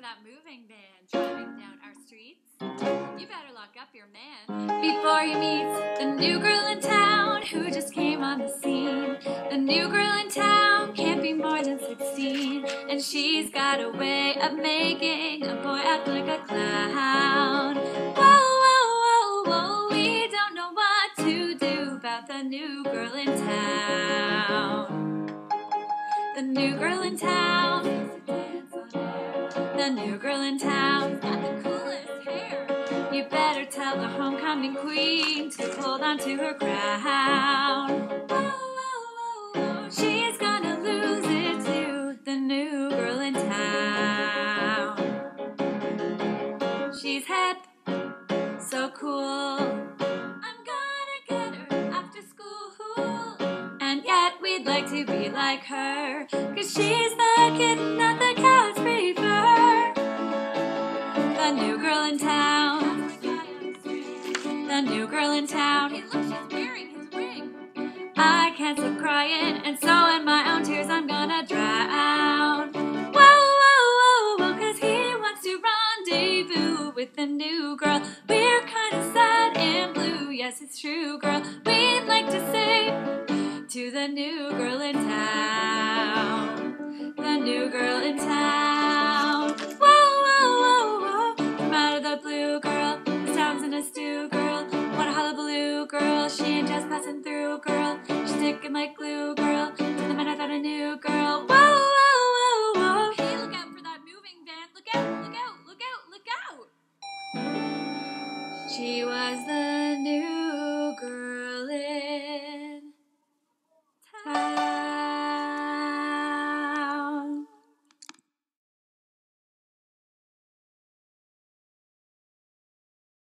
for that moving van driving down our streets. You better lock up your man before he meets the new girl in town who just came on the scene. The new girl in town can't be more than 16, and she's got a way of making a boy act like a clown. Whoa, whoa, whoa, whoa, we don't know what to do about the new girl in town. The new girl in town. The new girl in town. Got the coolest hair. You better tell the homecoming queen to hold on to her crown. Whoa, whoa, whoa. She's gonna lose it to the new girl in town. She's hip, so cool. I'm gonna get her after school. And yet we'd like to be like her. Cause she's the kitten The new girl in town. The new girl in town. Hey, look, she's wearing his ring. I can't stop crying, and so in my own tears I'm gonna drown. Whoa, whoa, whoa, whoa, cause he wants to rendezvous with the new girl. We're kinda sad and blue, yes, it's true, girl. We'd like to say to the new girl in she ain't just passing through, girl. She's sticking like glue, girl. To the minute that a new girl. Whoa, whoa, whoa, whoa. Hey, look out for that moving van. Look out, look out, look out, look out. She was the new.